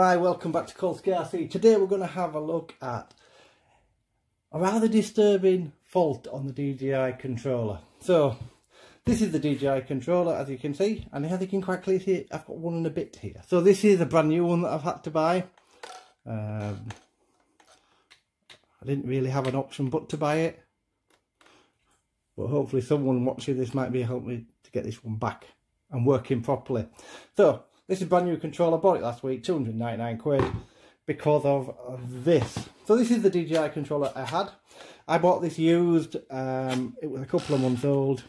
Hi, welcome back to Kolsky RC. Today we're going to have a look at a rather disturbing fault on the DJI controller. So, this is the DJI controller as you can see, and as you can quite clearly see, I've got one and a bit here. So this is a brand new one that I've had to buy. Um, I didn't really have an option but to buy it. But hopefully someone watching this might be help me to get this one back and working properly. So, this is brand new controller. Bought it last week, 299 quid, because of this. So this is the DJI controller I had. I bought this used. Um, it was a couple of months old,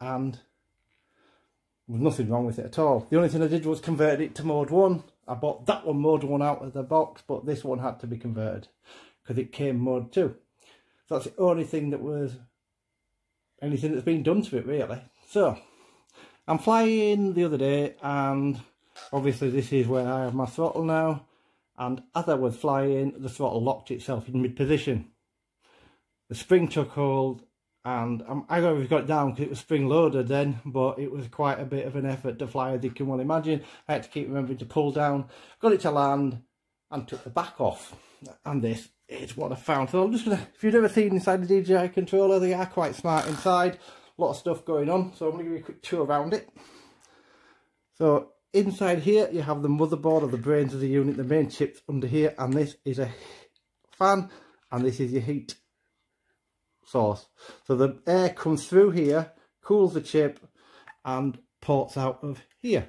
and there was nothing wrong with it at all. The only thing I did was convert it to mode 1. I bought that one mode 1 out of the box, but this one had to be converted because it came mode 2. So that's the only thing that was anything that's been done to it really. So I'm flying the other day and Obviously this is where I have my throttle now and as I was flying the throttle locked itself in mid position. The spring took hold and um, I always got down because it was spring loaded then but it was quite a bit of an effort to fly as you can well imagine. I had to keep remembering to pull down, got it to land and took the back off and this is what I found. So I'm just gonna, if you've never seen inside the DJI controller they are quite smart inside, a lot of stuff going on so I'm to give you a quick tour around it. So Inside here you have the motherboard or the brains of the unit, the main chips under here and this is a fan and this is your heat source. So the air comes through here, cools the chip and ports out of here.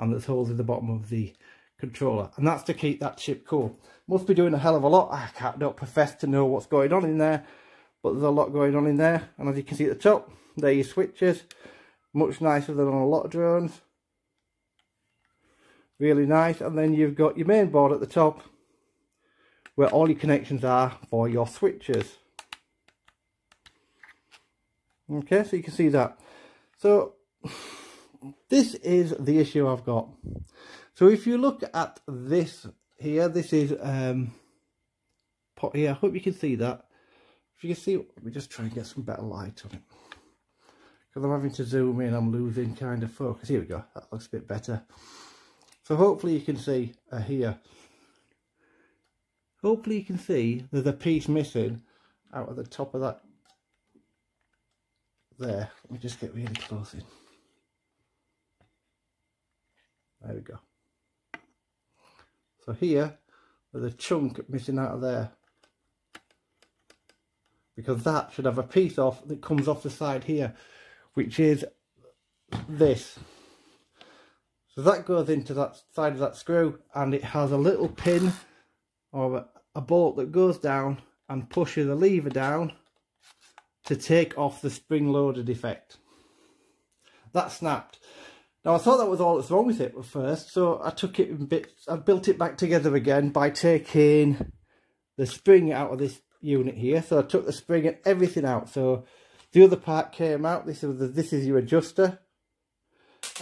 And there's holes in the bottom of the controller and that's to keep that chip cool. Must be doing a hell of a lot. I can't not profess to know what's going on in there but there's a lot going on in there and as you can see at the top there are your switches much nicer than on a lot of drones really nice and then you've got your main board at the top where all your connections are for your switches. Okay so you can see that. So this is the issue I've got. So if you look at this here this is um pot here. I hope you can see that. If you can see let me just try and get some better light on it. Because I'm having to zoom in I'm losing kind of focus. Here we go. That looks a bit better so hopefully you can see uh, here. Hopefully you can see there's a piece missing out of the top of that there. Let me just get really close in. There we go. So here, there's a chunk missing out of there. Because that should have a piece off that comes off the side here, which is this. So that goes into that side of that screw and it has a little pin or a bolt that goes down and pushes the lever down to take off the spring loaded effect. That snapped. Now I thought that was all that's wrong with it at first, so I took it in bits, I built it back together again by taking the spring out of this unit here. So I took the spring and everything out. So the other part came out. This is this is your adjuster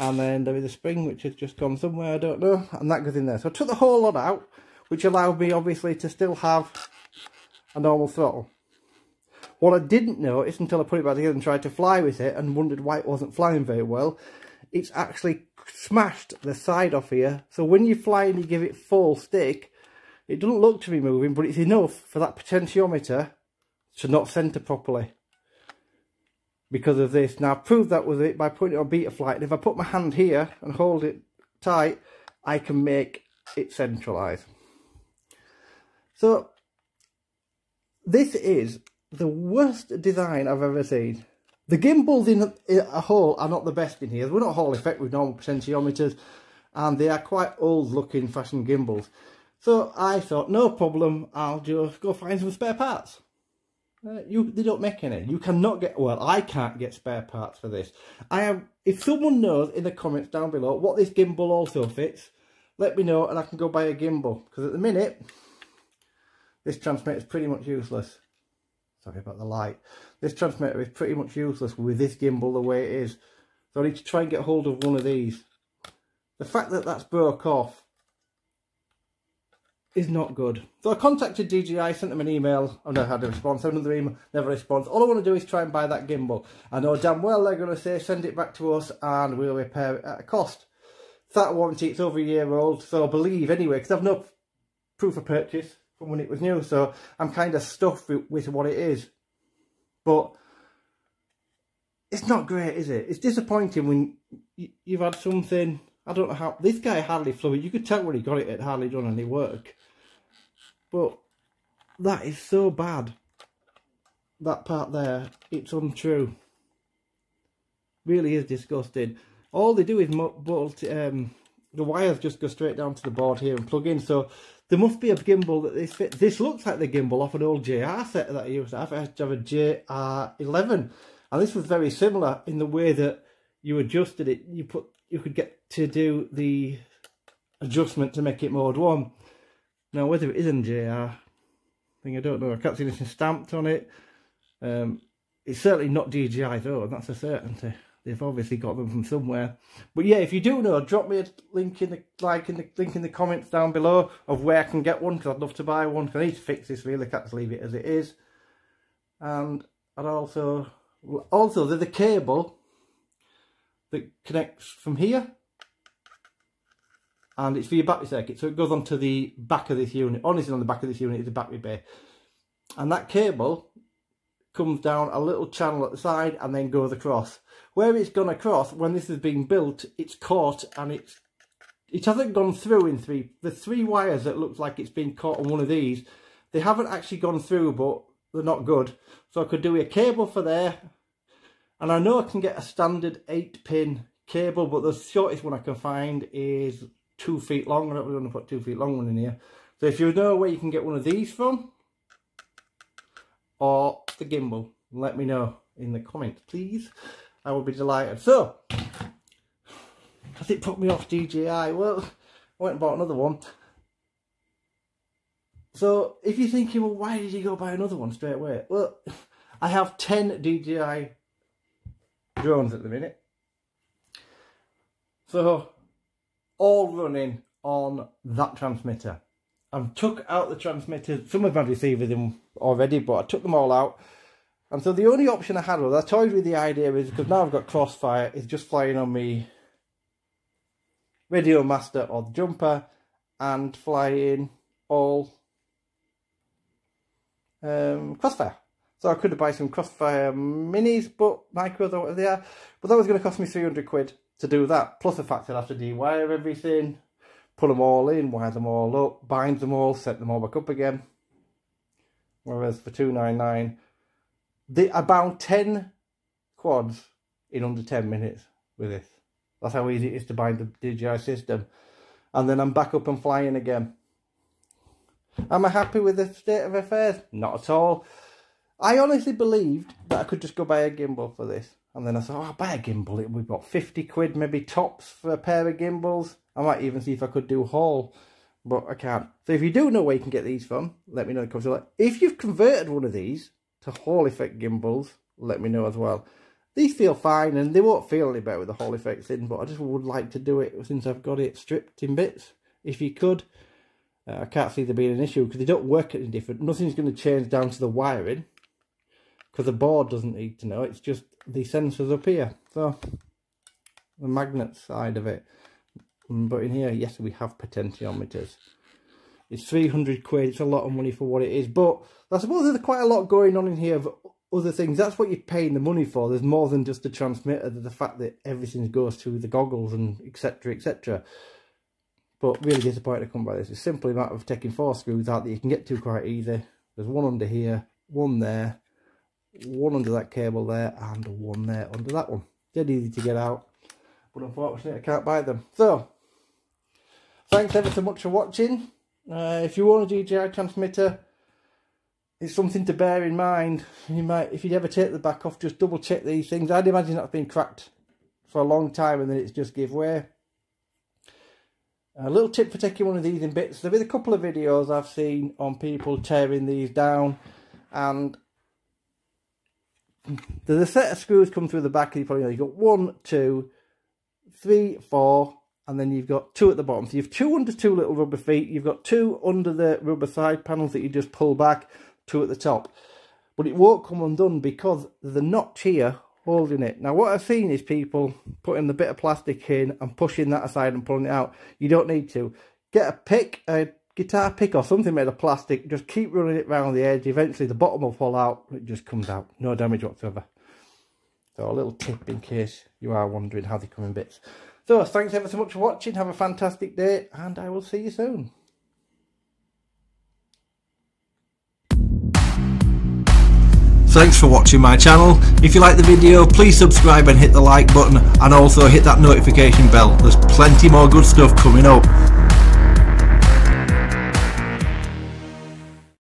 and then there is a spring which has just gone somewhere I don't know and that goes in there. So I took the whole lot out which allowed me obviously to still have a normal throttle. What I didn't notice until I put it back together and tried to fly with it and wondered why it wasn't flying very well it's actually smashed the side off here. So when you fly and you give it full stick it doesn't look to be moving but it's enough for that potentiometer to not centre properly because of this. Now, I've proved that with it by putting it on Betaflight. And if I put my hand here and hold it tight, I can make it centralise. So, this is the worst design I've ever seen. The gimbals in a whole are not the best in here. We're not Hall effect with normal potentiometers. And they are quite old looking fashion gimbals. So I thought, no problem, I'll just go find some spare parts. Uh, you they don't make any. You cannot get well. I can't get spare parts for this. I have. If someone knows in the comments down below what this gimbal also fits, let me know and I can go buy a gimbal. Because at the minute, this transmitter is pretty much useless. Sorry about the light. This transmitter is pretty much useless with this gimbal the way it is. So I need to try and get hold of one of these. The fact that that's broke off is not good. So I contacted DJI, sent them an email, I've never had a response, another email, never response. All I want to do is try and buy that gimbal. I know damn well they're going to say send it back to us and we'll repair it at a cost. that warranty, it's over a year old, so I believe anyway, because I've no proof of purchase from when it was new, so I'm kind of stuffed with what it is. But it's not great, is it? It's disappointing when you've had something, I don't know how, this guy hardly flew it. You could tell when he got it, it hardly done any work. But that is so bad. That part there, it's untrue. Really is disgusting. All they do is bolt, um, the wires just go straight down to the board here and plug in. So there must be a gimbal that this fit. This looks like the gimbal off an old JR set that I used to have. I have a JR11. And this was very similar in the way that you adjusted it. You put you could get to do the adjustment to make it mode one. Now whether it is in JR thing, I don't know. I can't see anything stamped on it. Um, it's certainly not DJI though, and that's a certainty. They've obviously got them from somewhere. But yeah, if you do know, drop me a link in the like in the link in the comments down below of where I can get one because I'd love to buy one. I need to fix this really. Can't just leave it as it is. And I'd also also the, cable that connects from here. And it's for your battery circuit so it goes onto the back of this unit honestly on the back of this unit is a battery bay. And that cable comes down a little channel at the side and then goes across. Where it's gone across when this is being built it's caught and it's it hasn't gone through in three the three wires that looks like it's been caught on one of these they haven't actually gone through but they're not good. So I could do a cable for there and I know I can get a standard 8 pin cable but the shortest one I can find is 2 feet long. I don't want to put 2 feet long one in here. So if you know where you can get one of these from or the gimbal let me know in the comments please. I would be delighted. So has it put me off DJI? Well I went and bought another one. So if you're thinking, well, why did you go buy another one straight away? Well, I have 10 DJI drones at the minute. So, all running on that transmitter. I've took out the transmitter, some of my receivers in already, but I took them all out. And so the only option I had was, I toyed with the idea is, because now I've got Crossfire, is just flying on me Radio Master or the Jumper and flying all um, Crossfire. So I could have buy some Crossfire minis, but micros or whatever they are. But that was going to cost me 300 quid to do that. Plus the fact I'd have to dewire everything, put them all in, wire them all up, bind them all, set them all back up again. Whereas for 299, the, I bound 10 quads in under 10 minutes with this. That's how easy it is to bind the DJI system. And then I'm back up and flying again. Am I happy with the state of affairs? Not at all. I honestly believed that I could just go buy a gimbal for this. And then I thought, oh, I'll buy a gimbal. Be about 50 quid, maybe tops for a pair of gimbals. I might even see if I could do Hall, but I can't. So if you do know where you can get these from, let me know in the comments. If you've converted one of these to Hall Effect gimbals, let me know as well. These feel fine and they won't feel any better with the Hall Effects in, but I just would like to do it since I've got it stripped in bits. If you could, uh, I can't see there being an issue because they don't work any different. Nothing's going to change down to the wiring because the board doesn't need to know it's just the sensors up here so the magnet side of it. Mm, but in here yes we have potentiometers. It's 300 quid it's a lot of money for what it is but I suppose there's quite a lot going on in here of other things. That's what you're paying the money for. There's more than just the transmitter the fact that everything goes through the goggles and etc etc but really disappointed to come by this. It's simply a matter of taking four screws out that you can get to quite easy. There's one under here one there one under that cable there and one there under that one. Dead easy to get out, but unfortunately I can't buy them. So, thanks ever so much for watching. Uh, if you want a DJI transmitter, it's something to bear in mind. You might, if you ever take the back off, just double check these things. I'd imagine that's been cracked for a long time and then it's just give way. A little tip for taking one of these in bits. There's a couple of videos I've seen on people tearing these down and a set of screws come through the back you probably know you've got one two three four and then you've got two at the bottom so you've two under two little rubber feet you've got two under the rubber side panels that you just pull back two at the top but it won't come undone because there's a notch here holding it. Now what I've seen is people putting the bit of plastic in and pushing that aside and pulling it out. You don't need to. Get a pick, a guitar pick or something made of plastic, just keep running it around the edge. Eventually the bottom will fall out, it just comes out. No damage whatsoever. So a little tip in case you are wondering how they come in bits. So thanks ever so much for watching. Have a fantastic day and I will see you soon. Thanks for watching my channel. If you like the video, please subscribe and hit the like button and also hit that notification bell. There's plenty more good stuff coming up.